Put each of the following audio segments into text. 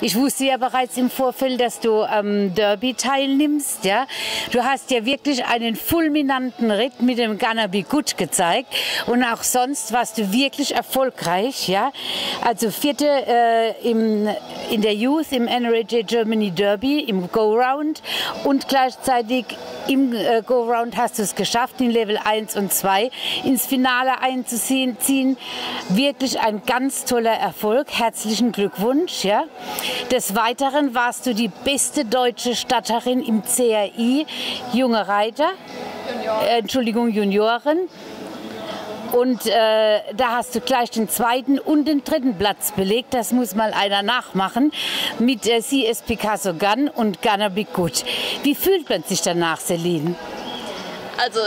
Ich wusste ja bereits im Vorfeld, dass du am Derby teilnimmst. Ja? Du hast ja wirklich einen fulminanten Ritt mit dem Gonna Be Good gezeigt. Und auch sonst warst du wirklich erfolgreich. Ja? Also vierte äh, im, in der Youth im NRAJ Germany Derby im Go-Round und gleichzeitig im äh, Go-Round hast du es geschafft, in Level 1 und 2 ins Finale einzuziehen. Wirklich ein ganz toller Erfolg. Herzlichen Glückwunsch. Ja? Des Weiteren warst du die beste deutsche Statterin im CRI, junge Reiter, äh, Entschuldigung, Junioren. Und äh, da hast du gleich den zweiten und den dritten Platz belegt. Das muss mal einer nachmachen mit äh, CS Picasso Gun und Gunner Be Good. Wie fühlt man sich danach, Celine? Also,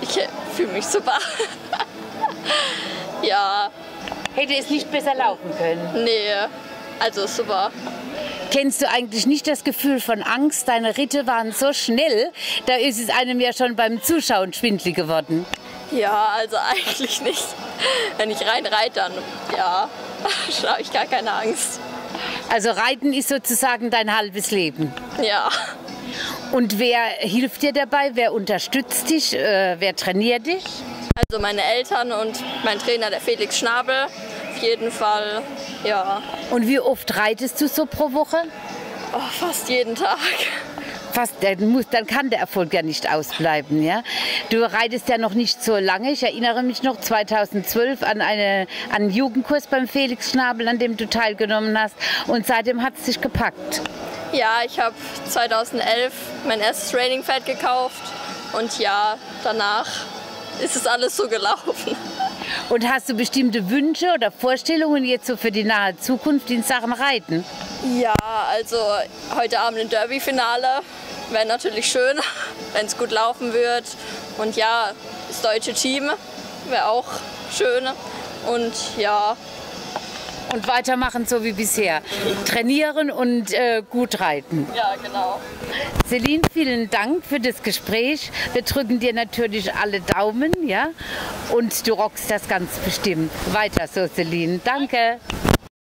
ich fühle mich super. ja. Hätte es nicht besser laufen können? Nee, also super. Kennst du eigentlich nicht das Gefühl von Angst? Deine Ritte waren so schnell, da ist es einem ja schon beim Zuschauen schwindlig geworden. Ja, also eigentlich nicht. Wenn ich rein reite, dann ja, habe ich gar keine Angst. Also Reiten ist sozusagen dein halbes Leben. Ja. Und wer hilft dir dabei? Wer unterstützt dich? Äh, wer trainiert dich? Also meine Eltern und mein Trainer, der Felix Schnabel. Auf jeden Fall, ja. Und wie oft reitest du so pro Woche? Oh, fast jeden Tag fast, dann, muss, dann kann der Erfolg ja nicht ausbleiben. Ja? Du reitest ja noch nicht so lange. Ich erinnere mich noch 2012 an, eine, an einen Jugendkurs beim Felix Schnabel, an dem du teilgenommen hast. Und seitdem hat es dich gepackt. Ja, ich habe 2011 mein erstes Trainingfeld gekauft. Und ja, danach ist es alles so gelaufen. Und hast du bestimmte Wünsche oder Vorstellungen jetzt so für die nahe Zukunft in Sachen Reiten? Ja, also heute Abend ein Derby-Finale wäre natürlich schön, wenn es gut laufen wird. Und ja, das deutsche Team wäre auch schön. Und ja. Und weitermachen so wie bisher. Trainieren und äh, gut reiten. Ja, genau. Celine, vielen Dank für das Gespräch. Wir drücken dir natürlich alle Daumen, ja? Und du rockst das ganz bestimmt. Weiter so, Celine. Danke.